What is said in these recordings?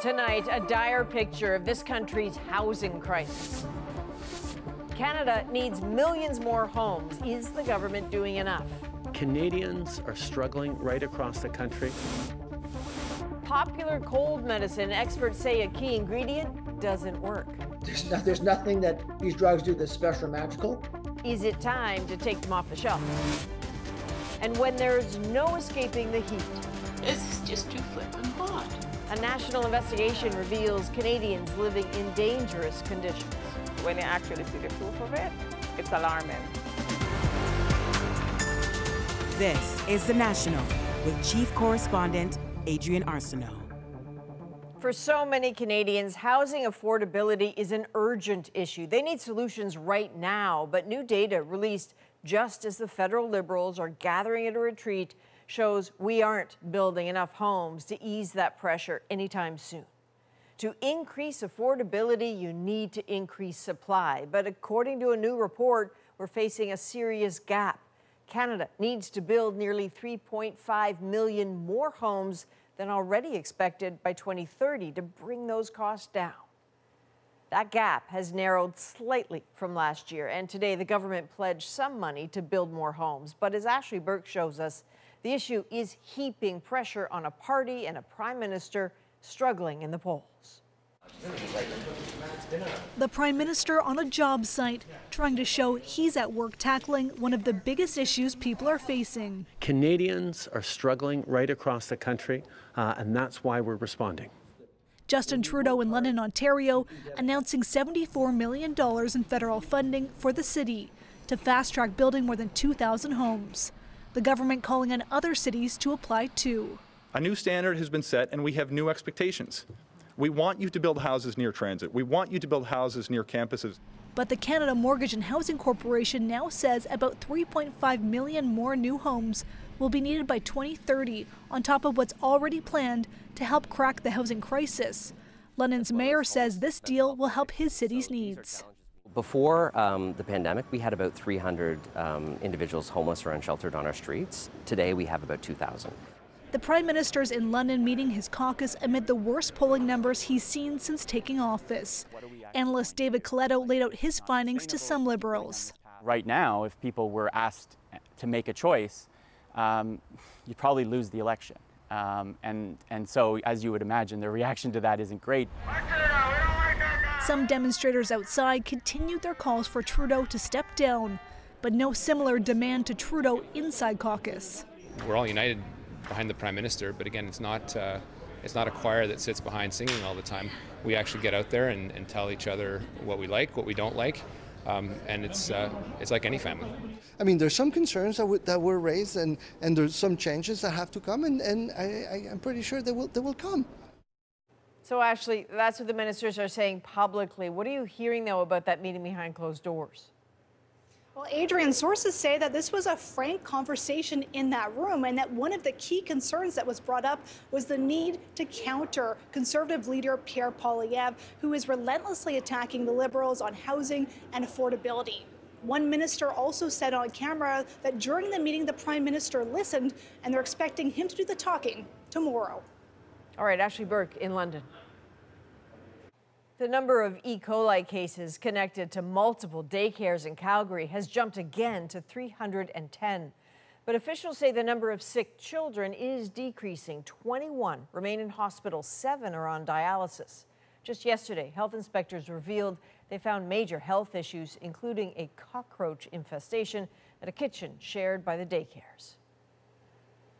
Tonight, a dire picture of this country's housing crisis. Canada needs millions more homes. Is the government doing enough? Canadians are struggling right across the country. Popular cold medicine experts say a key ingredient doesn't work. There's, no, there's nothing that these drugs do that's special or magical. Is it time to take them off the shelf? And when there's no escaping the heat, it's just too flippin' hot. A national investigation reveals Canadians living in dangerous conditions. When you actually see the proof of it, it's alarming. This is The National with Chief Correspondent Adrienne Arsenault. For so many Canadians, housing affordability is an urgent issue. They need solutions right now, but new data released just as the federal Liberals are gathering at a retreat shows we aren't building enough homes to ease that pressure anytime soon. To increase affordability, you need to increase supply. But according to a new report, we're facing a serious gap. Canada needs to build nearly 3.5 million more homes than already expected by 2030 to bring those costs down. That gap has narrowed slightly from last year, and today the government pledged some money to build more homes. But as Ashley Burke shows us, the issue is heaping pressure on a party and a prime minister struggling in the polls. The Prime Minister on a job site trying to show he's at work tackling one of the biggest issues people are facing. Canadians are struggling right across the country, uh, and that's why we're responding. Justin Trudeau in London, Ontario, announcing $74 million in federal funding for the city to fast track building more than 2,000 homes the government calling on other cities to apply too. A new standard has been set and we have new expectations. We want you to build houses near transit. We want you to build houses near campuses. But the Canada Mortgage and Housing Corporation now says about 3.5 million more new homes will be needed by 2030 on top of what's already planned to help crack the housing crisis. London's mayor says this deal will help his city's needs. Before um, the pandemic, we had about 300 um, individuals homeless or unsheltered on our streets. Today, we have about 2,000. The Prime Minister's in London meeting his caucus amid the worst polling numbers he's seen since taking office. Analyst David Coletto laid out his findings to some Liberals. Right now, if people were asked to make a choice, um, you'd probably lose the election. Um, and, and so, as you would imagine, the reaction to that isn't great. Some demonstrators outside continued their calls for Trudeau to step down, but no similar demand to Trudeau inside caucus. We're all united behind the Prime Minister, but again, it's not, uh, it's not a choir that sits behind singing all the time. We actually get out there and, and tell each other what we like, what we don't like, um, and it's, uh, it's like any family. I mean, there's some concerns that, that were raised, and, and there's some changes that have to come, and, and I, I'm pretty sure they will, they will come. So, Ashley, that's what the ministers are saying publicly. What are you hearing, though, about that meeting behind closed doors? Well, Adrienne, sources say that this was a frank conversation in that room and that one of the key concerns that was brought up was the need to counter conservative leader Pierre Poilievre, who is relentlessly attacking the Liberals on housing and affordability. One minister also said on camera that during the meeting, the Prime Minister listened and they're expecting him to do the talking tomorrow. All right, Ashley Burke in London. The number of E. coli cases connected to multiple daycares in Calgary has jumped again to 310. But officials say the number of sick children is decreasing. 21 remain in hospital, seven are on dialysis. Just yesterday, health inspectors revealed they found major health issues, including a cockroach infestation at a kitchen shared by the daycares.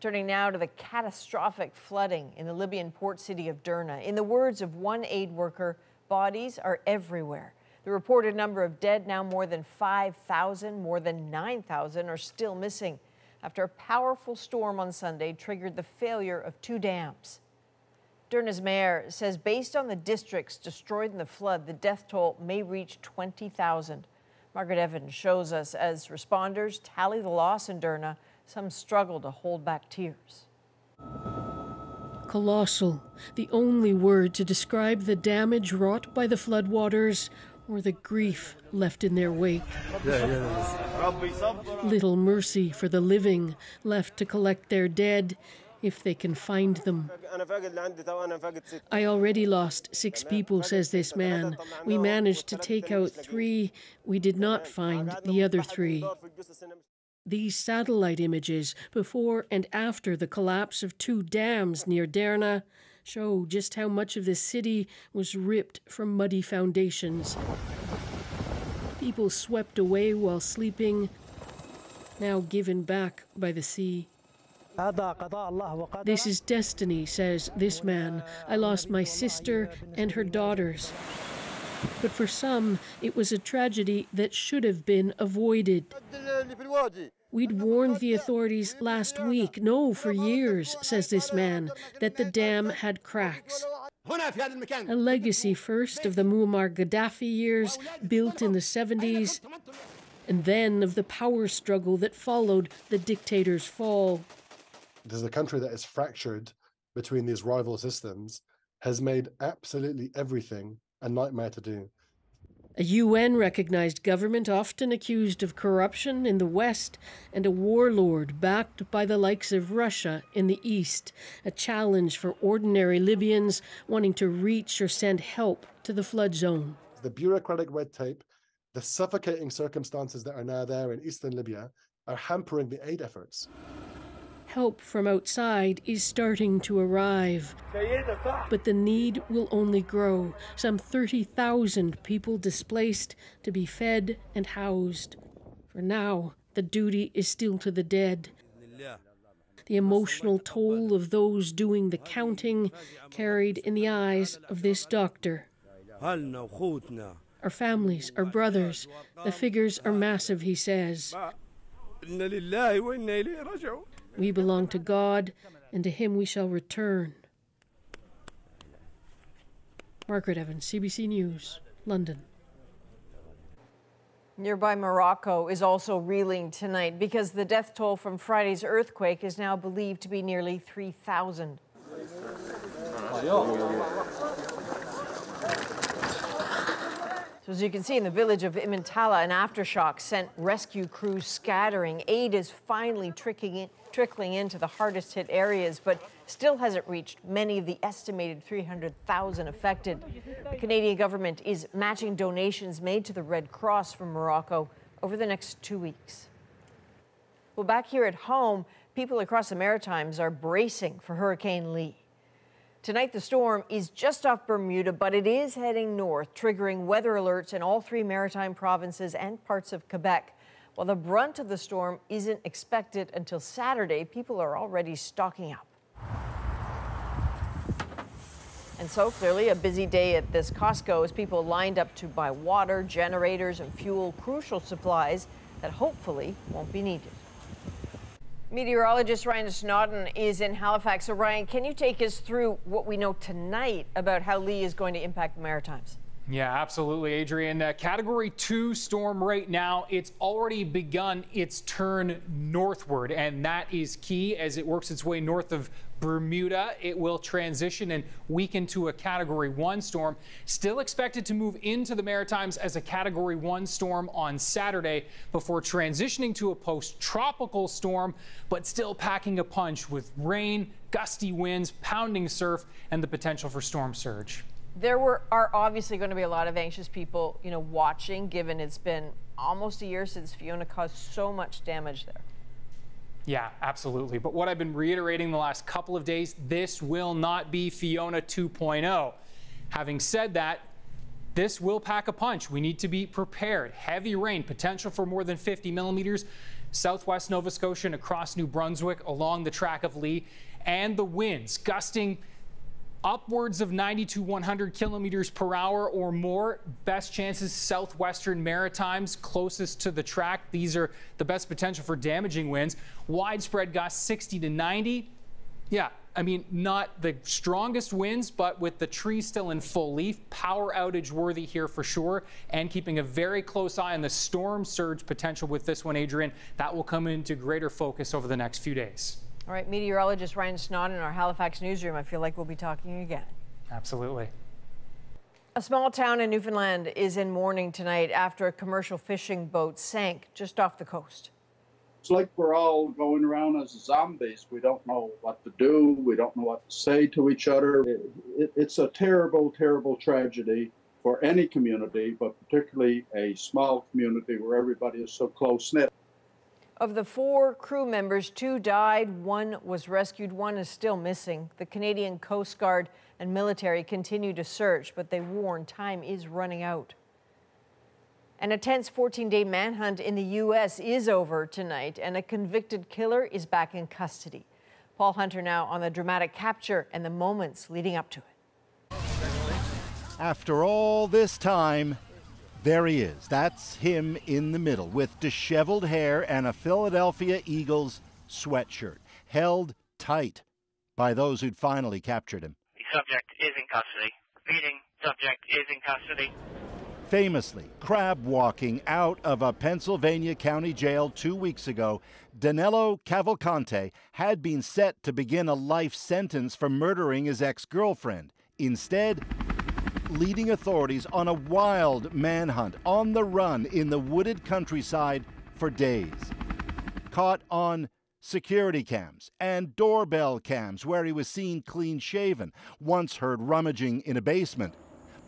Turning now to the catastrophic flooding in the Libyan port city of Derna. In the words of one aid worker, bodies are everywhere. The reported number of dead now more than 5,000, more than 9,000 are still missing after a powerful storm on Sunday triggered the failure of two dams. Derna's mayor says based on the districts destroyed in the flood, the death toll may reach 20,000. Margaret Evans shows us as responders tally the loss in Derna some struggle to hold back tears. Colossal, the only word to describe the damage wrought by the floodwaters or the grief left in their wake. Little mercy for the living left to collect their dead if they can find them. I already lost six people, says this man. We managed to take out three. We did not find the other three. These satellite images, before and after the collapse of two dams near Derna, show just how much of the city was ripped from muddy foundations. People swept away while sleeping, now given back by the sea. This is destiny, says this man. I lost my sister and her daughters. But for some, it was a tragedy that should have been avoided. We'd warned the authorities last week, no, for years, says this man, that the dam had cracks. A legacy first of the Muammar Gaddafi years, built in the 70s, and then of the power struggle that followed the dictator's fall. This is a country that is fractured between these rival systems, has made absolutely everything a nightmare to do. A UN recognized government often accused of corruption in the West and a warlord backed by the likes of Russia in the East, a challenge for ordinary Libyans wanting to reach or send help to the flood zone. The bureaucratic red tape, the suffocating circumstances that are now there in eastern Libya are hampering the aid efforts help from outside is starting to arrive. But the need will only grow. Some 30,000 people displaced to be fed and housed. For now, the duty is still to the dead. The emotional toll of those doing the counting carried in the eyes of this doctor. Our families, our brothers, the figures are massive, he says. We belong to God, and to Him we shall return. Margaret Evans, CBC News, London. Nearby Morocco is also reeling tonight because the death toll from Friday's earthquake is now believed to be nearly 3,000. So as you can see in the village of Imantala, an aftershock sent rescue crews scattering. Aid is finally in, trickling into the hardest hit areas, but still hasn't reached many of the estimated 300,000 affected. The Canadian government is matching donations made to the Red Cross from Morocco over the next two weeks. Well, back here at home, people across the Maritimes are bracing for Hurricane Lee. Tonight, the storm is just off Bermuda, but it is heading north, triggering weather alerts in all three maritime provinces and parts of Quebec. While the brunt of the storm isn't expected until Saturday, people are already stocking up. And so, clearly, a busy day at this Costco as people lined up to buy water, generators, and fuel, crucial supplies that hopefully won't be needed. Meteorologist Ryan Snoddon is in Halifax. So, Ryan, can you take us through what we know tonight about how Lee is going to impact the Maritimes? Yeah, absolutely, Adrienne. Uh, category two storm right now. It's already begun its turn northward, and that is key as it works its way north of Bermuda. It will transition and weaken to a Category 1 storm. Still expected to move into the Maritimes as a Category 1 storm on Saturday before transitioning to a post-tropical storm, but still packing a punch with rain, gusty winds, pounding surf, and the potential for storm surge. There were are obviously going to be a lot of anxious people, you know, watching, given it's been almost a year since Fiona caused so much damage there. Yeah, absolutely. But what I've been reiterating the last couple of days, this will not be Fiona 2.0. Having said that, this will pack a punch. We need to be prepared. Heavy rain, potential for more than 50 millimeters, southwest Nova Scotia and across New Brunswick along the track of Lee, and the winds gusting upwards of 90 to 100 kilometers per hour or more. Best chances southwestern Maritimes closest to the track. These are the best potential for damaging winds. Widespread gusts 60 to 90. Yeah, I mean, not the strongest winds, but with the trees still in full leaf, power outage worthy here for sure, and keeping a very close eye on the storm surge potential with this one, Adrienne. That will come into greater focus over the next few days. All right, meteorologist Ryan Snoddon in our Halifax newsroom. I feel like we'll be talking again. Absolutely. A small town in Newfoundland is in mourning tonight after a commercial fishing boat sank just off the coast. It's like we're all going around as zombies. We don't know what to do. We don't know what to say to each other. It, it, it's a terrible, terrible tragedy for any community, but particularly a small community where everybody is so close knit. Of the four crew members, two died, one was rescued, one is still missing. The Canadian Coast Guard and military continue to search, but they warn time is running out. And a tense 14 day manhunt in the U.S. is over tonight, and a convicted killer is back in custody. Paul Hunter now on the dramatic capture and the moments leading up to it. After all this time, there he is. That's him in the middle with disheveled hair and a Philadelphia Eagles sweatshirt, held tight by those who'd finally captured him. The subject is in custody. Repeating, subject is in custody famously crab walking out of a Pennsylvania county jail two weeks ago, Danilo Cavalcante had been set to begin a life sentence for murdering his ex girlfriend. Instead, leading authorities on a wild manhunt on the run in the wooded countryside for days. Caught on security cams and doorbell cams where he was seen clean shaven, once heard rummaging in a basement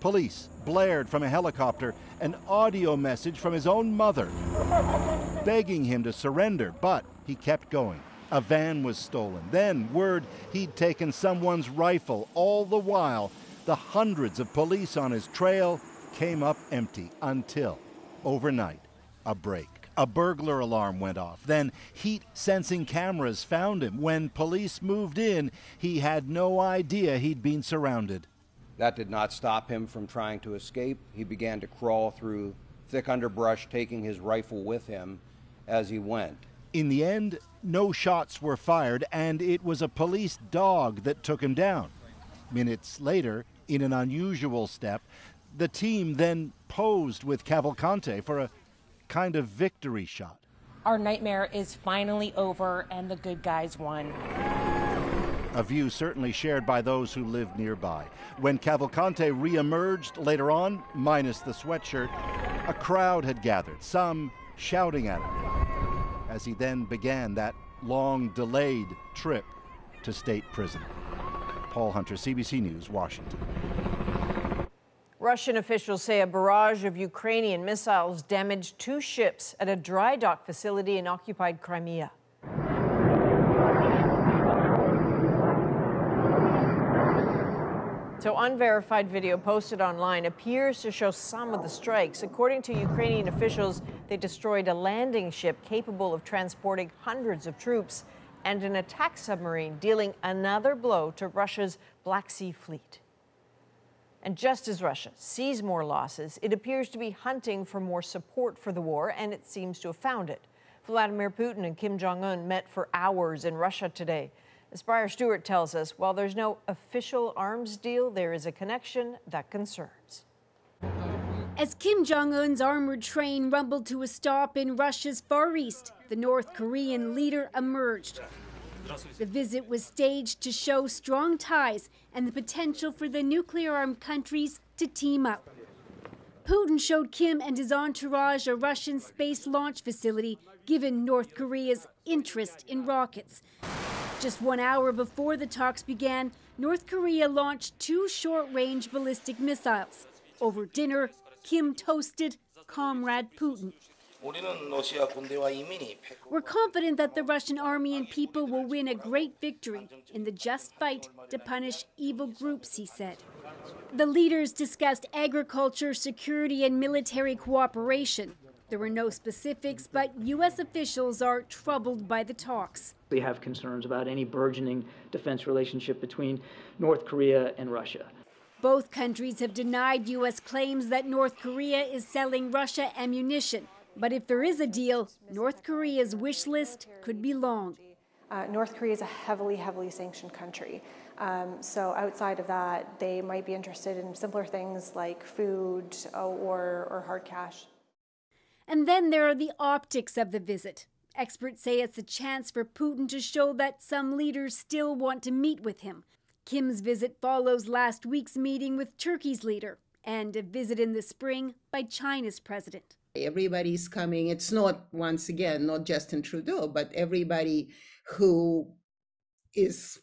Police blared from a helicopter an audio message from his own mother, begging him to surrender, but he kept going. A van was stolen. Then word he'd taken someone's rifle. All the while, the hundreds of police on his trail came up empty until, overnight, a break. A burglar alarm went off. Then heat sensing cameras found him. When police moved in, he had no idea he'd been surrounded. That did not stop him from trying to escape. He began to crawl through thick underbrush, taking his rifle with him as he went. In the end, no shots were fired, and it was a police dog that took him down. Minutes later, in an unusual step, the team then posed with Cavalcante for a kind of victory shot. Our nightmare is finally over, and the good guys won a view certainly shared by those who lived nearby. When Cavalcante re-emerged later on, minus the sweatshirt, a crowd had gathered, some shouting at him, as he then began that long delayed trip to state prison. Paul Hunter, CBC News, Washington. Russian officials say a barrage of Ukrainian missiles damaged two ships at a dry dock facility in occupied Crimea. So, unverified video posted online appears to show some of the strikes. According to Ukrainian officials, they destroyed a landing ship capable of transporting hundreds of troops and an attack submarine, dealing another blow to Russia's Black Sea Fleet. And just as Russia sees more losses, it appears to be hunting for more support for the war, and it seems to have found it. Vladimir Putin and Kim Jong un met for hours in Russia today. As Briar Stewart tells us, while there's no official arms deal, there is a connection that concerns. As Kim Jong un's armored train rumbled to a stop in Russia's Far East, the North Korean leader emerged. The visit was staged to show strong ties and the potential for the nuclear armed countries to team up. Putin showed Kim and his entourage a Russian space launch facility, given North Korea's interest in rockets. Just one hour before the talks began, North Korea launched two short range ballistic missiles. Over dinner, Kim toasted Comrade Putin. We're confident that the Russian army and people will win a great victory in the just fight to punish evil groups, he said. The leaders discussed agriculture, security, and military cooperation. There were no specifics, but U.S. officials are troubled by the talks. They have concerns about any burgeoning defense relationship between North Korea and Russia. Both countries have denied U.S. claims that North Korea is selling Russia ammunition. But if there is a deal, North Korea's wish list could be long. Uh, North Korea is a heavily, heavily sanctioned country. Um, so outside of that, they might be interested in simpler things like food uh, or, or hard cash. And then there are the optics of the visit. Experts say it's a chance for Putin to show that some leaders still want to meet with him. Kim's visit follows last week's meeting with Turkey's leader and a visit in the spring by China's president. Everybody's coming. It's not, once again, not Justin Trudeau, but everybody who is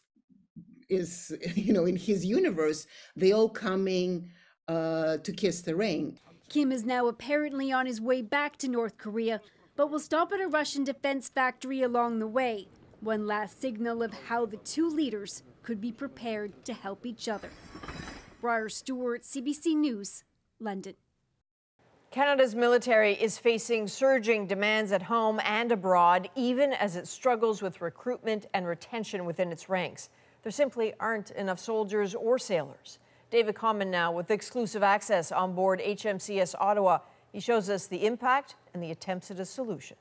is you know in his universe they all coming uh, to kiss the ring kim is now apparently on his way back to north korea but will stop at a russian defense factory along the way one last signal of how the two leaders could be prepared to help each other briar stewart cbc news london Canada's military is facing surging demands at home and abroad, even as it struggles with recruitment and retention within its ranks. There simply aren't enough soldiers or sailors. David Common now with exclusive access on board HMCS Ottawa. He shows us the impact and the attempts at a solution.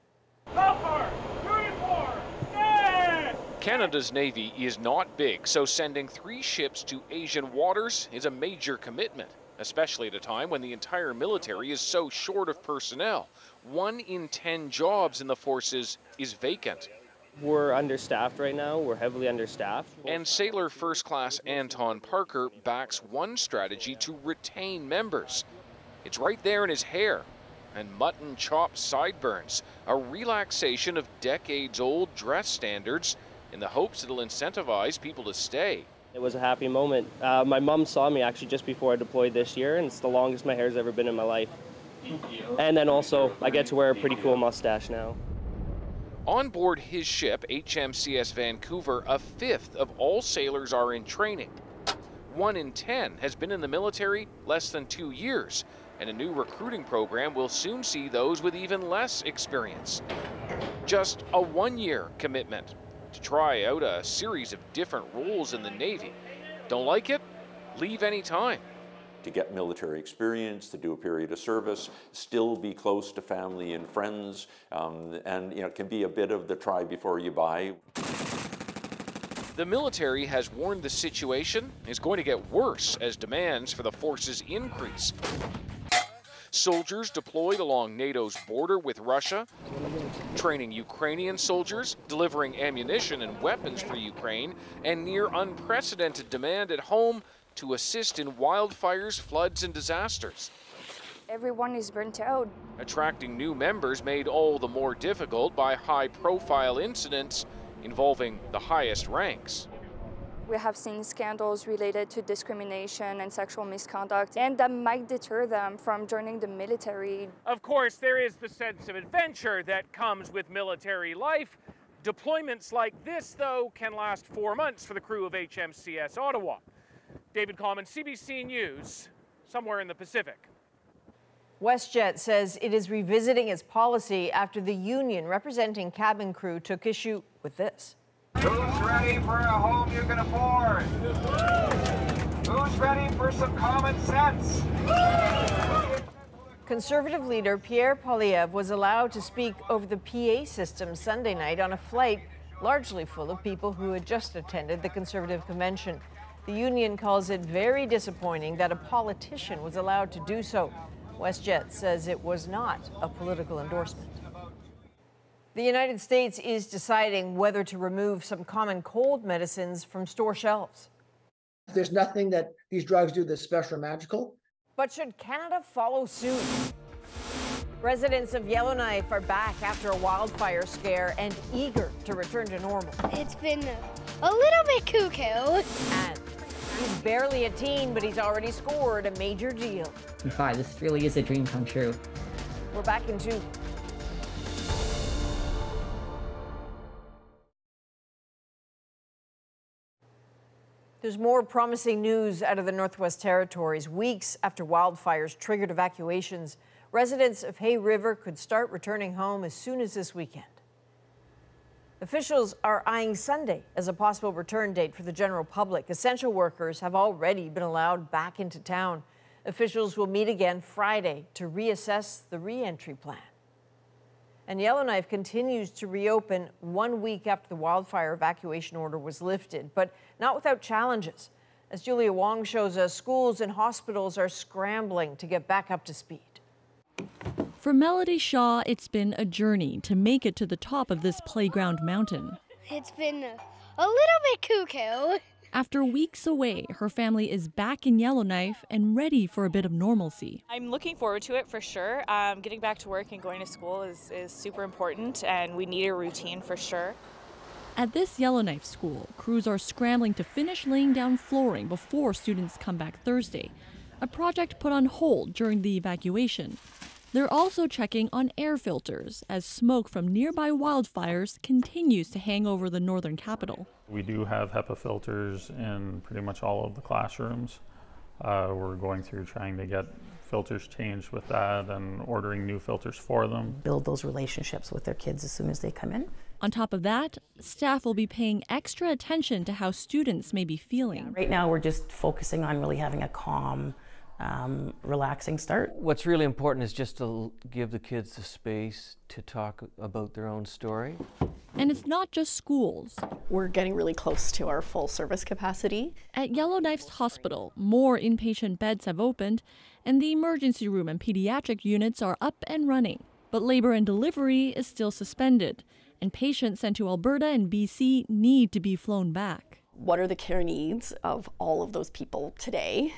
Canada's Navy is not big, so sending three ships to Asian waters is a major commitment especially at a time when the entire military is so short of personnel. One in 10 jobs in the forces is vacant. We're understaffed right now. We're heavily understaffed. And Sailor First Class Anton Parker backs one strategy to retain members. It's right there in his hair. And mutton chop sideburns, a relaxation of decades old dress standards in the hopes it'll incentivize people to stay. It was a happy moment. Uh, my mom saw me actually just before I deployed this year, and it's the longest my hair's ever been in my life. And then also, I get to wear a pretty cool mustache now. On board his ship, HMCS Vancouver, a fifth of all sailors are in training. One in ten has been in the military less than two years, and a new recruiting program will soon see those with even less experience. Just a one year commitment to try out a series of different roles in the Navy. Don't like it? Leave any time. To get military experience, to do a period of service, still be close to family and friends, um, and you know, it can be a bit of the try before you buy. The military has warned the situation is going to get worse as demands for the forces increase. Soldiers deployed along NATO's border with Russia, training Ukrainian soldiers, delivering ammunition and weapons for Ukraine, and near unprecedented demand at home to assist in wildfires, floods, and disasters. Everyone is burnt out. Attracting new members made all the more difficult by high profile incidents involving the highest ranks. We have seen scandals related to discrimination and sexual misconduct, and that might deter them from joining the military. Of course, there is the sense of adventure that comes with military life. Deployments like this, though, can last four months for the crew of HMCS Ottawa. David Common, CBC News, somewhere in the Pacific. WestJet says it is revisiting its policy after the union representing cabin crew took issue with this. Who's ready for a home you can afford? Who's ready for some common sense? Conservative leader Pierre Poilievre was allowed to speak over the PA system Sunday night on a flight largely full of people who had just attended the Conservative convention. The union calls it very disappointing that a politician was allowed to do so. WestJet says it was not a political endorsement. The United States is deciding whether to remove some common cold medicines from store shelves. There's nothing that these drugs do that's special or magical. But should Canada follow suit? Residents of Yellowknife are back after a wildfire scare and eager to return to normal. It's been a little bit cuckoo. And he's barely a teen, but he's already scored a major deal. Five, this really is a dream come true. We're back in two. There's more promising news out of the Northwest Territories. Weeks after wildfires triggered evacuations, residents of Hay River could start returning home as soon as this weekend. Officials are eyeing Sunday as a possible return date for the general public. Essential workers have already been allowed back into town. Officials will meet again Friday to reassess the reentry plan. And Yellowknife continues to reopen one week after the wildfire evacuation order was lifted, but not without challenges. As Julia Wong shows us, schools and hospitals are scrambling to get back up to speed. For Melody Shaw, it's been a journey to make it to the top of this playground mountain. It's been a little bit cuckoo. After weeks away, her family is back in Yellowknife and ready for a bit of normalcy. I'm looking forward to it for sure. Um, getting back to work and going to school is, is super important, and we need a routine for sure. At this Yellowknife school, crews are scrambling to finish laying down flooring before students come back Thursday, a project put on hold during the evacuation. They're also checking on air filters as smoke from nearby wildfires continues to hang over the northern capital. We do have HEPA filters in pretty much all of the classrooms. Uh, we're going through trying to get filters changed with that and ordering new filters for them. Build those relationships with their kids as soon as they come in. On top of that, staff will be paying extra attention to how students may be feeling. Right now, we're just focusing on really having a calm, um, relaxing start. What's really important is just to give the kids the space to talk about their own story. And it's not just schools. We're getting really close to our full service capacity. At Yellowknife's hospital, more inpatient beds have opened, and the emergency room and pediatric units are up and running. But labor and delivery is still suspended, and patients sent to Alberta and BC need to be flown back. What are the care needs of all of those people today?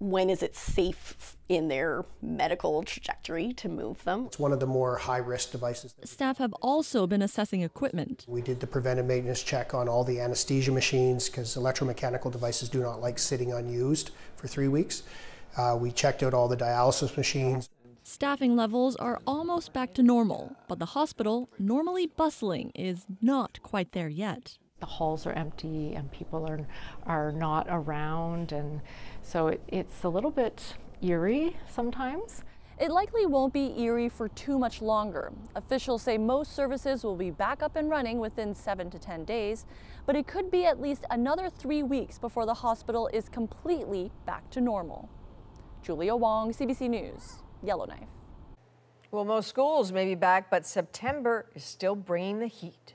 When is it safe in their medical trajectory to move them? It's one of the more high risk devices. Staff have also been assessing equipment. We did the preventive maintenance check on all the anesthesia machines because electromechanical devices do not like sitting unused for three weeks. Uh, we checked out all the dialysis machines. Staffing levels are almost back to normal, but the hospital, normally bustling, is not quite there yet. The halls are empty and people are, are not around and so it, it's a little bit eerie sometimes. It likely won't be eerie for too much longer. Officials say most services will be back up and running within 7 to 10 days, but it could be at least another three weeks before the hospital is completely back to normal. Julia Wong, CBC News, Yellowknife. Well, most schools may be back, but September is still bringing the heat.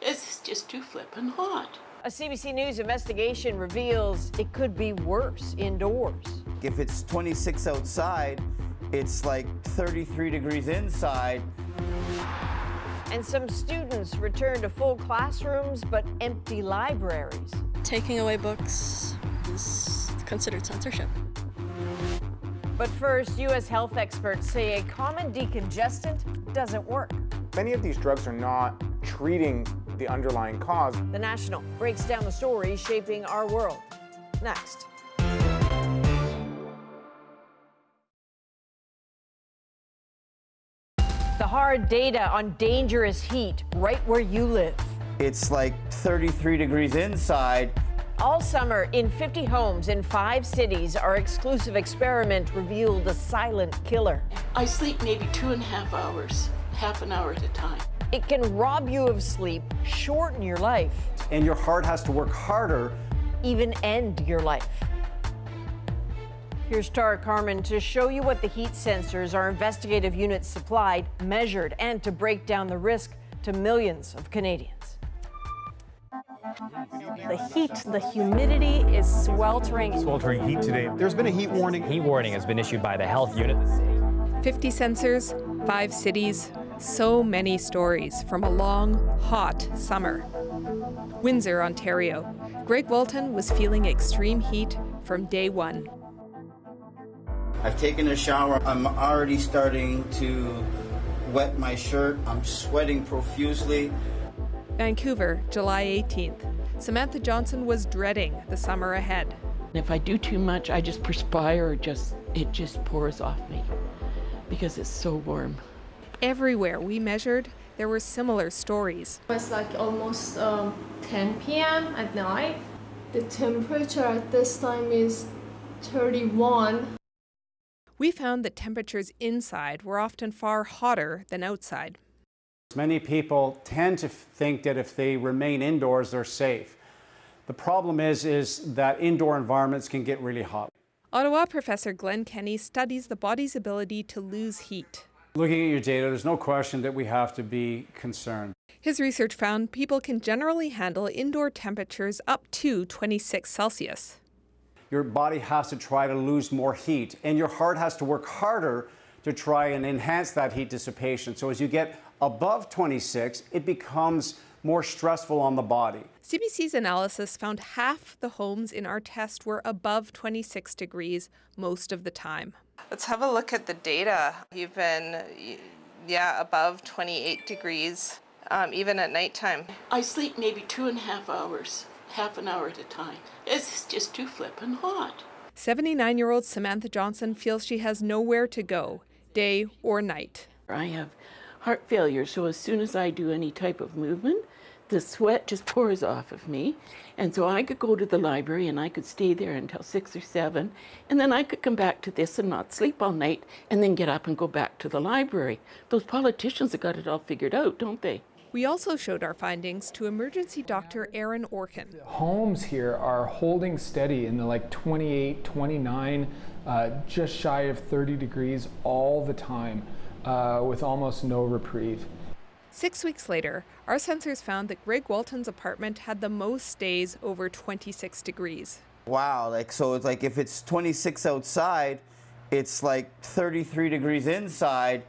It's just too flippin' hot. A CBC News investigation reveals it could be worse indoors. If it's 26 outside, it's like 33 degrees inside. And some students return to full classrooms but empty libraries. Taking away books is considered censorship. But first, U.S. health experts say a common decongestant doesn't work. Many of these drugs are not treating the underlying cause. The National breaks down the stories shaping our world. Next. The hard data on dangerous heat right where you live. It's like 33 degrees inside. All summer, in 50 homes in five cities, our exclusive experiment revealed a silent killer. I sleep maybe two and a half hours, half an hour at a time. It can rob you of sleep, shorten your life. And your heart has to work harder. Even end your life. Here's Tara Carman to show you what the heat sensors our investigative units supplied, measured, and to break down the risk to millions of Canadians. The heat, the humidity is sweltering. Sweltering heat today. There's been a heat warning. Heat warning has been issued by the health unit. 50 sensors, five cities, so many stories from a long, hot summer. Windsor, Ontario. Greg Walton was feeling extreme heat from day one. I've taken a shower. I'm already starting to wet my shirt. I'm sweating profusely. Vancouver, July 18th. Samantha Johnson was dreading the summer ahead. If I do too much, I just perspire, just it just pours off me because it's so warm. Everywhere we measured, there were similar stories. It's like almost um, 10 p.m. at night. The temperature at this time is 31. We found that temperatures inside were often far hotter than outside. Many people tend to think that if they remain indoors, they're safe. The problem is, is that indoor environments can get really hot. Ottawa professor Glen Kenny studies the body's ability to lose heat. Looking at your data, there's no question that we have to be concerned. His research found people can generally handle indoor temperatures up to 26 Celsius. Your body has to try to lose more heat, and your heart has to work harder to try and enhance that heat dissipation. So as you get above 26, it becomes more stressful on the body. CBC's analysis found half the homes in our test were above 26 degrees most of the time. Let's have a look at the data. You've been, yeah, above 28 degrees, um, even at nighttime. I sleep maybe two and a half hours, half an hour at a time. It's just too flippin' hot. 79 year old Samantha Johnson feels she has nowhere to go, day or night. I have heart failure, so as soon as I do any type of movement, the sweat just pours off of me. And so I could go to the library and I could stay there until six or seven, and then I could come back to this and not sleep all night, and then get up and go back to the library. Those politicians have got it all figured out, don't they? We also showed our findings to emergency doctor Aaron Orkin. Homes here are holding steady in the like 28, 29, uh, just shy of 30 degrees all the time uh, with almost no reprieve. Six weeks later, our sensors found that Greg Walton's apartment had the most days over 26 degrees. Wow, like so it's like if it's 26 outside, it's like 33 degrees inside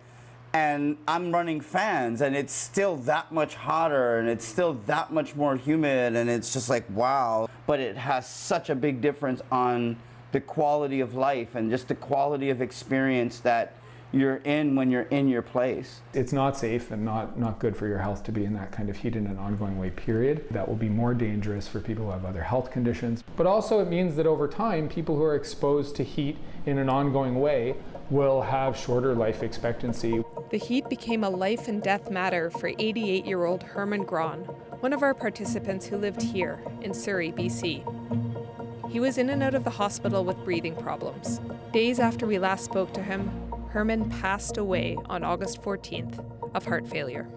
and I'm running fans and it's still that much hotter and it's still that much more humid and it's just like wow, but it has such a big difference on the quality of life and just the quality of experience that you're in when you're in your place. It's not safe and not, not good for your health to be in that kind of heat in an ongoing way, period. That will be more dangerous for people who have other health conditions. But also, it means that over time, people who are exposed to heat in an ongoing way will have shorter life expectancy. The heat became a life and death matter for 88 year old Herman Gron, one of our participants who lived here in Surrey, BC. He was in and out of the hospital with breathing problems. Days after we last spoke to him, Herman passed away on August 14th of heart failure.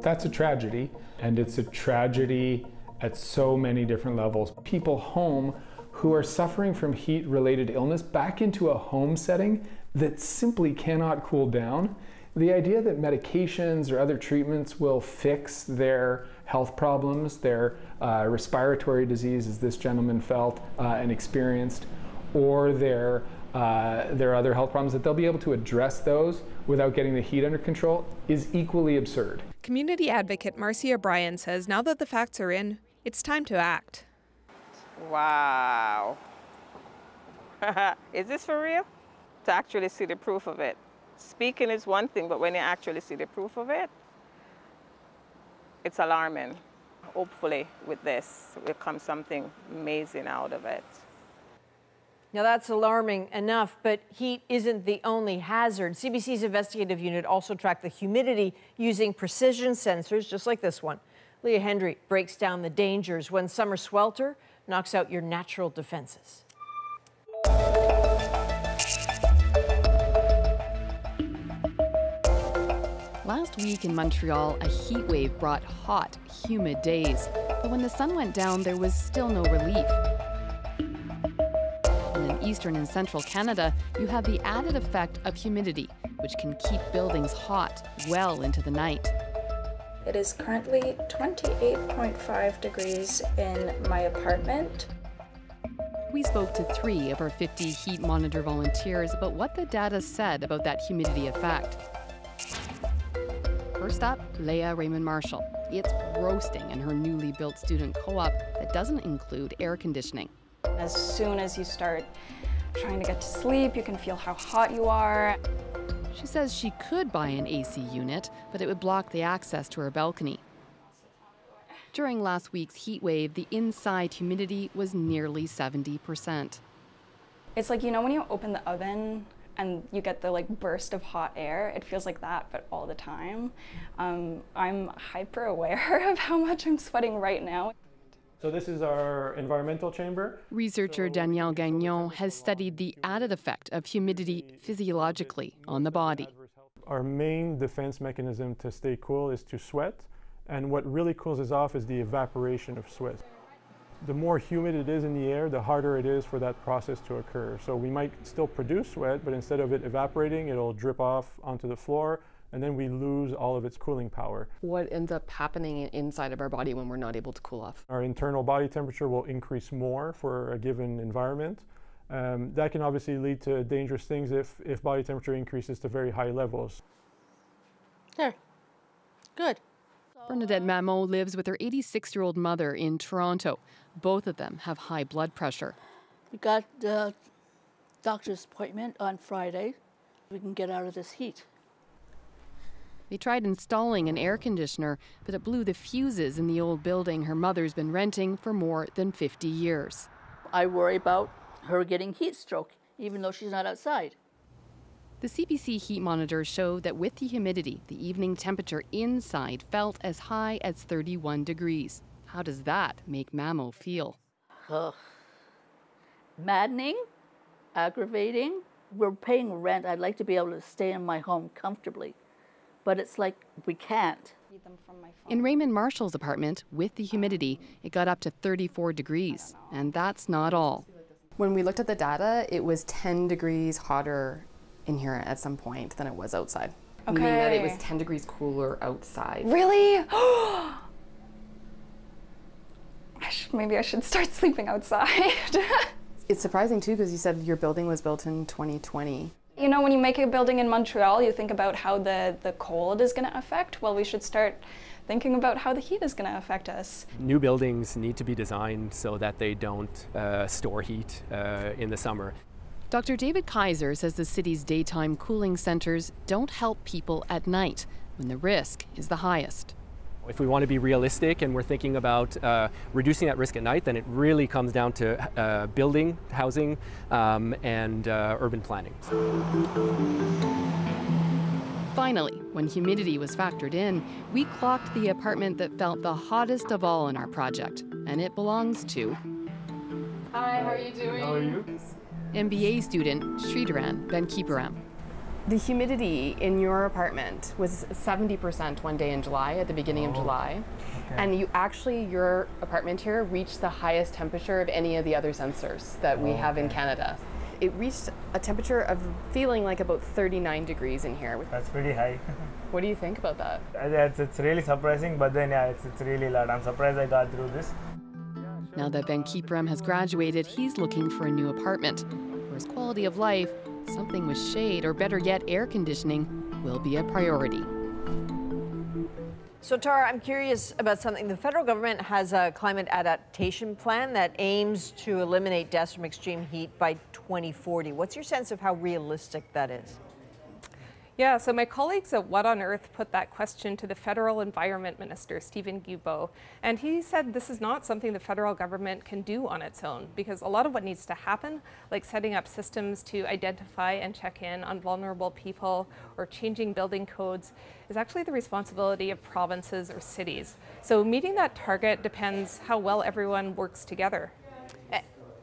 That's a tragedy, and it's a tragedy at so many different levels. People home who are suffering from heat related illness back into a home setting that simply cannot cool down. The idea that medications or other treatments will fix their health problems, their uh, respiratory disease, as this gentleman felt uh, and experienced, or their uh, are other health problems, that they'll be able to address those without getting the heat under control is equally absurd. Community advocate Marcia Bryan says now that the facts are in, it's time to act. Wow. is this for real? To actually see the proof of it. Speaking is one thing, but when you actually see the proof of it, it's alarming. Hopefully, with this, will come something amazing out of it. Now that's alarming enough, but heat isn't the only hazard. CBC's investigative unit also tracked the humidity using precision sensors, just like this one. Leah Hendry breaks down the dangers when summer swelter knocks out your natural defenses. Last week in Montreal, a heat wave brought hot, humid days. But when the sun went down, there was still no relief eastern and central Canada, you have the added effect of humidity, which can keep buildings hot well into the night. It is currently 28.5 degrees in my apartment. We spoke to three of our 50 heat monitor volunteers about what the data said about that humidity effect. First up, Leah Raymond Marshall. It's roasting in her newly built student co op that doesn't include air conditioning. As soon as you start trying to get to sleep, you can feel how hot you are. She says she could buy an AC unit, but it would block the access to her balcony. During last week's heat wave, the inside humidity was nearly 70%. It's like, you know, when you open the oven and you get the like burst of hot air, it feels like that, but all the time. Um, I'm hyper aware of how much I'm sweating right now. So this is our environmental chamber. Researcher Danielle Gagnon has studied the added effect of humidity physiologically on the body. Our main defense mechanism to stay cool is to sweat, and what really cools us off is the evaporation of sweat. The more humid it is in the air, the harder it is for that process to occur. So we might still produce sweat, but instead of it evaporating, it'll drip off onto the floor and then we lose all of its cooling power. What ends up happening inside of our body when we're not able to cool off? Our internal body temperature will increase more for a given environment. Um, that can obviously lead to dangerous things if, if body temperature increases to very high levels. There. Good. Bernadette Mamo lives with her 86 year old mother in Toronto. Both of them have high blood pressure. We got the doctor's appointment on Friday. We can get out of this heat. They tried installing an air conditioner, but it blew the fuses in the old building her mother's been renting for more than 50 years. I worry about her getting heat stroke, even though she's not outside. The CBC heat monitors show that with the humidity, the evening temperature inside felt as high as 31 degrees. How does that make Mamo feel? Ugh. Maddening, aggravating. We're paying rent. I'd like to be able to stay in my home comfortably, but it's like we can't. In Raymond Marshall's apartment, with the humidity, it got up to 34 degrees. And that's not all. When we looked at the data, it was 10 degrees hotter in here at some point than it was outside. Okay. Meaning that it was 10 degrees cooler outside. Really? I should, maybe I should start sleeping outside. It's surprising too because you said your building was built in 2020. You know, when you make a building in Montreal, you think about how the, the cold is going to affect. Well, we should start thinking about how the heat is going to affect us. New buildings need to be designed so that they don't uh, store heat uh, in the summer. Dr. David Kaiser says the city's daytime cooling centers don't help people at night when the risk is the highest. If we want to be realistic and we're thinking about uh, reducing that risk at night, then it really comes down to uh, building, housing, um, and uh, urban planning. Finally, when humidity was factored in, we clocked the apartment that felt the hottest of all in our project, and it belongs to Hi, how are you doing? How are you? MBA student Sridharan Venkipuram. The humidity in your apartment was 70% one day in July, at the beginning of July. And you actually, your apartment here reached the highest temperature of any of the other sensors that we have in Canada. It reached a temperature of feeling like about 39 degrees in here. That's pretty high. What do you think about that? Uh, It's, it's really surprising, but then yeah, it's, it's really loud. I'm surprised I got through this. Now that Venkipuram has graduated, he's looking for a new apartment. For his quality of life, something with shade, or better yet, air conditioning, will be a priority. So, Tara, I'm curious about something. The federal government has a climate adaptation plan that aims to eliminate deaths from extreme heat by 2040. What's your sense of how realistic that is? Yeah, so my colleagues at What on Earth put that question to the federal environment minister, Stephen Guilbeault, and he said this is not something the federal government can do on its own because a lot of what needs to happen, like setting up systems to identify and check in on vulnerable people or changing building codes, is actually the responsibility of provinces or cities. So meeting that target depends how well everyone works together.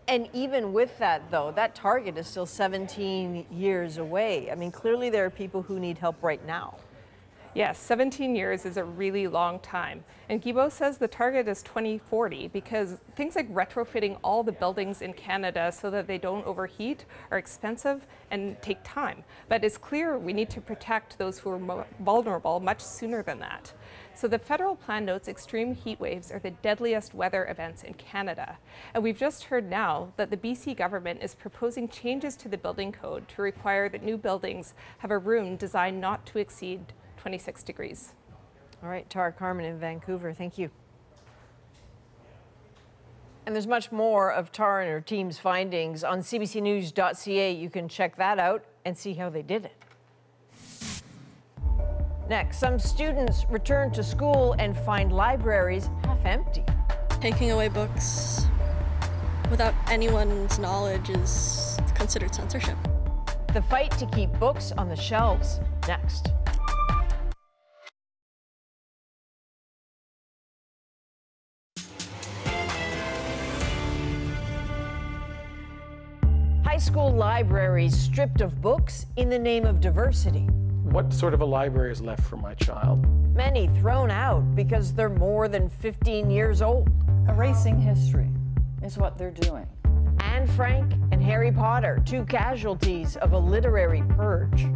And even with that, though, that target is still 17 years away. I mean, clearly there are people who need help right now. Yes, 17 years is a really long time. And Guilbeault says the target is 2040 because things like retrofitting all the buildings in Canada so that they don't overheat are expensive and take time. But it's clear we need to protect those who are vulnerable much sooner than that. So the federal plan notes extreme heat waves are the deadliest weather events in Canada. And we've just heard now that the BC government is proposing changes to the building code to require that new buildings have a room designed not to exceed 26 degrees. All right, Tara Carman in Vancouver, thank you. And there's much more of Tara and her team's findings on cbcnews.ca. You can check that out and see how they did it. Next, some students return to school and find libraries half empty. Taking away books without anyone's knowledge is considered censorship. The fight to keep books on the shelves. Next. High school libraries stripped of books in the name of diversity. What sort of a library is left for my child? Many thrown out because they're more than 15 years old. Erasing history is what they're doing. Anne Frank and Harry Potter, two casualties of a literary purge.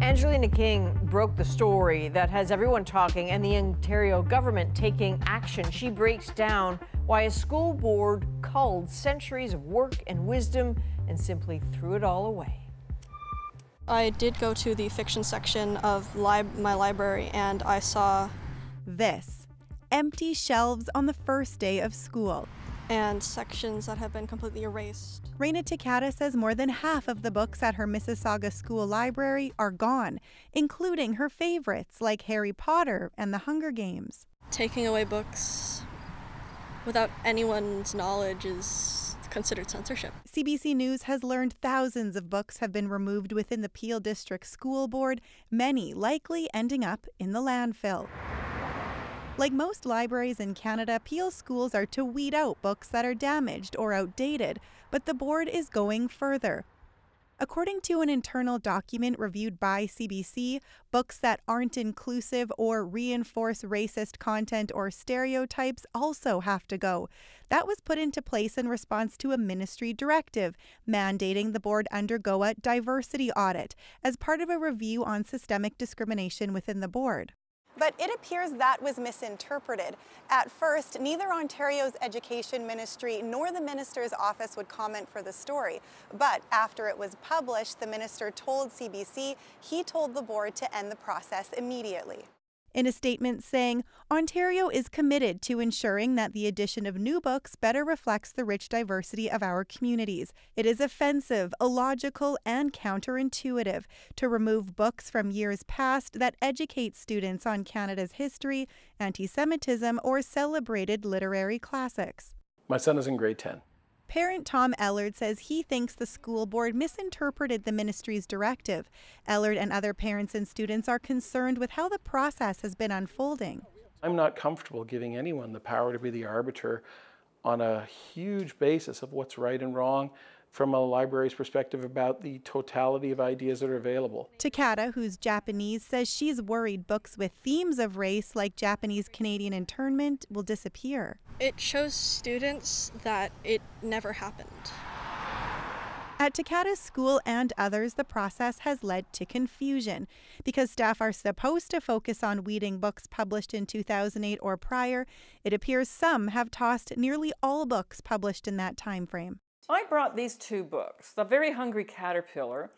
Angelina King broke the story that has everyone talking and the Ontario government taking action. She breaks down why a school board culled centuries of work and wisdom and simply threw it all away. I did go to the fiction section of lib- my library and I saw this empty shelves on the first day of school. And sections that have been completely erased. Reina Takata says more than half of the books at her Mississauga school library are gone, including her favorites like Harry Potter and The Hunger Games. Taking away books without anyone's knowledge is considered censorship. CBC News has learned thousands of books have been removed within the Peel District School Board, many likely ending up in the landfill. Like most libraries in Canada, Peel schools are to weed out books that are damaged or outdated, but the board is going further. According to an internal document reviewed by CBC, books that aren't inclusive or reinforce racist content or stereotypes also have to go. That was put into place in response to a ministry directive mandating the board undergo a diversity audit as part of a review on systemic discrimination within the board. But it appears that was misinterpreted. At first, neither Ontario's Education Ministry nor the minister's office would comment for the story. But after it was published, the minister told CBC he told the board to end the process immediately in a statement saying Ontario is committed to ensuring that the addition of new books better reflects the rich diversity of our communities. It is offensive, illogical, and counterintuitive to remove books from years past that educate students on Canada's history, anti Semitism, or celebrated literary classics. My son is in grade 10. Parent Tom Ellard says he thinks the school board misinterpreted the ministry's directive. Ellard and other parents and students are concerned with how the process has been unfolding. I'm not comfortable giving anyone the power to be the arbiter on a huge basis of what's right and wrong from a library's perspective about the totality of ideas that are available. Takata, who's Japanese, says she's worried books with themes of race like Japanese Canadian internment will disappear. It shows students that it never happened. At Takata's school and others, the process has led to confusion because staff are supposed to focus on weeding books published in 2008 or prior. It appears some have tossed nearly all books published in that time frame. I brought these two books, The Very Hungry Caterpillar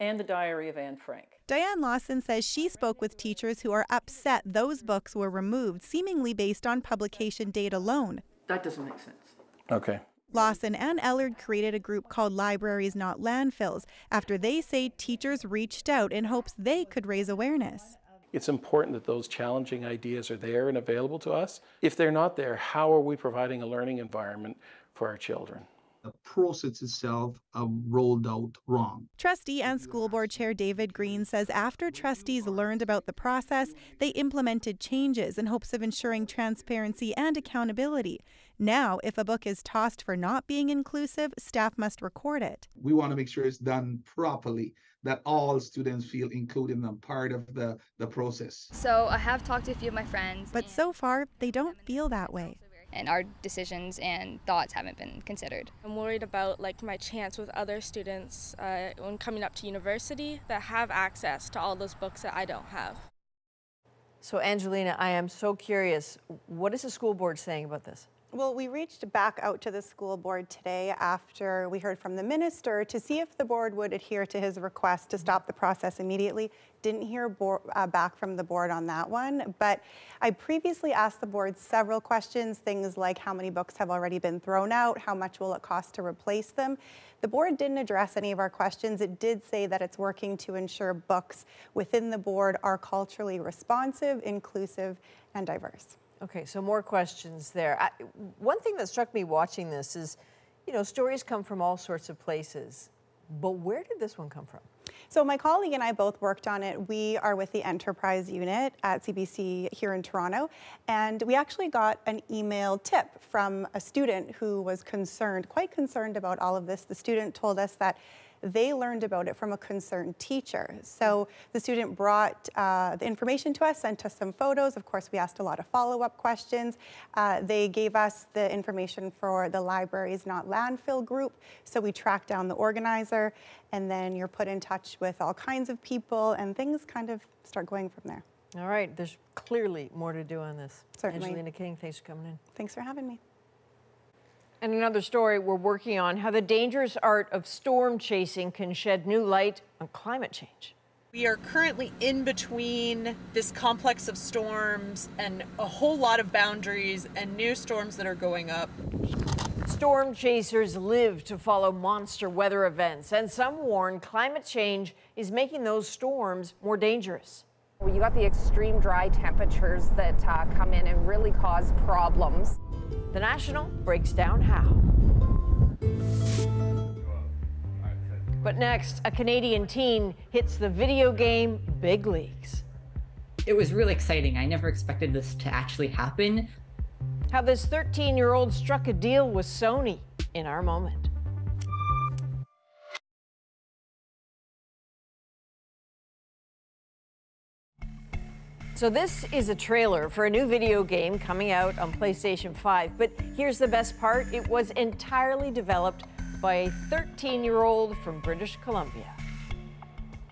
and The Diary of Anne Frank. Diane Lawson says she spoke with teachers who are upset those books were removed, seemingly based on publication date alone. That doesn't make sense. Okay. Lawson and Ellard created a group called Libraries Not Landfills after they say teachers reached out in hopes they could raise awareness. It's important that those challenging ideas are there and available to us. If they're not there, how are we providing a learning environment for our children? The process itself uh, rolled out wrong. Trustee and school board chair David Green says after trustees learned about the process, they implemented changes in hopes of ensuring transparency and accountability. Now, if a book is tossed for not being inclusive, staff must record it. We want to make sure it's done properly, that all students feel included and part of the, the process. So I have talked to a few of my friends. But so far, they don't feel that way and our decisions and thoughts haven't been considered. I'm worried about like my chance with other students uh, when coming up to university that have access to all those books that I don't have. So Angelina, I am so curious, what is the school board saying about this? Well, we reached back out to the school board today after we heard from the minister to see if the board would adhere to his request to stop the process immediately. Didn't hear uh, back from the board on that one, but I previously asked the board several questions, things like how many books have already been thrown out, how much will it cost to replace them. The board didn't address any of our questions. It did say that it's working to ensure books within the board are culturally responsive, inclusive, and diverse. Okay, so more questions there. I, one thing that struck me watching this is, you know, stories come from all sorts of places, but where did this one come from? So my colleague and I both worked on it. We are with the enterprise unit at CBC here in Toronto, and we actually got an email tip from a student who was concerned, quite concerned about all of this. The student told us that they learned about it from a concerned teacher. So the student brought uh, the information to us, sent us some photos. Of course, we asked a lot of follow-up questions. Uh, they gave us the information for the Libraries Not Landfill group. So we tracked down the organizer, and then you're put in touch with all kinds of people, and things kind of start going from there. All right, there's clearly more to do on this. Certainly. Angelina King, thanks for coming in. Thanks for having me. And another story we're working on how the dangerous art of storm chasing can shed new light on climate change. We are currently in between this complex of storms and a whole lot of boundaries and new storms that are going up. Storm chasers live to follow monster weather events, and some warn climate change is making those storms more dangerous. Well, You got the extreme dry temperatures that uh, come in and really cause problems. The National breaks down how. But next, a Canadian teen hits the video game big leagues. It was really exciting. I never expected this to actually happen. How this 13 year old struck a deal with Sony in our moment. So this is a trailer for a new video game coming out on PlayStation 5. But here's the best part. It was entirely developed by a 13-year-old from British Columbia.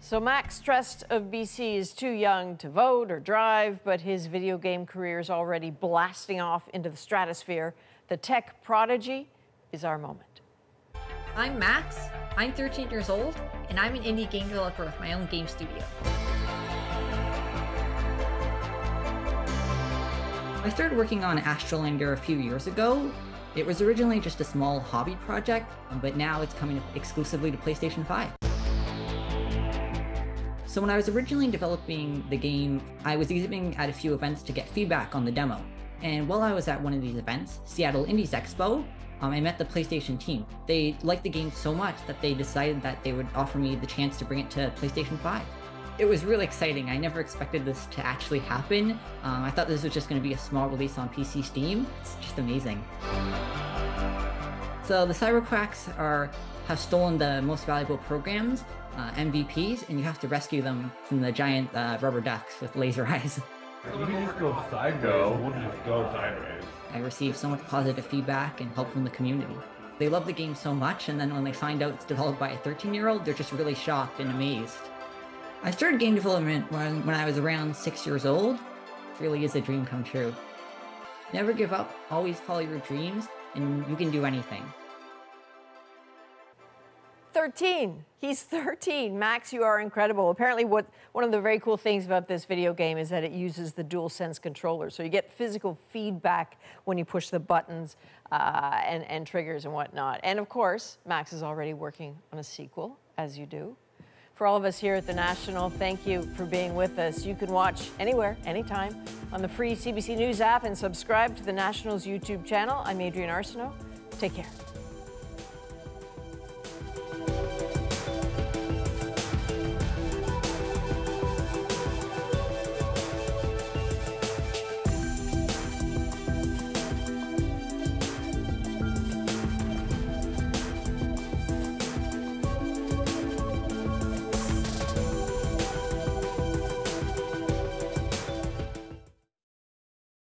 So Max Trust of BC is too young to vote or drive, but his video game career is already blasting off into the stratosphere. The tech prodigy is our moment. I'm Max, I'm 13 years old, and I'm an indie game developer with my own game studio. I started working on Astrolander a few years ago. It was originally just a small hobby project, but now it's coming exclusively to PlayStation 5. So when I was originally developing the game, I was exhibiting at a few events to get feedback on the demo. And while I was at one of these events, Seattle Indies Expo, um, I met the PlayStation team. They liked the game so much that they decided that they would offer me the chance to bring it to PlayStation 5 it was really exciting. I never expected this to actually happen. Um, I thought this was just going to be a small release on PC Steam. It's just amazing. So the cyberquacks are have stolen the most valuable programs, uh, MVPs, and you have to rescue them from the giant uh, rubber ducks with laser eyes. You can just go sideways. We'll just go sideways. I received so much positive feedback and help from the community. They love the game so much, and then when they find out it's developed by a 13 year old, they're just really shocked and amazed. I started game development when, when I was around six years old. It really is a dream come true. Never give up, always follow your dreams, and you can do anything. 13. He's 13. Max, you are incredible. Apparently, what one of the very cool things about this video game is that it uses the DualSense controller. So you get physical feedback when you push the buttons uh, and, and triggers and whatnot. And of course, Max is already working on a sequel, as you do. For all of us here at the National, thank you for being with us. You can watch anywhere, anytime on the free CBC News app and subscribe to the National's YouTube channel. I'm Adrienne Arsenault. Take care.